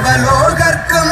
bárbaro, garcón,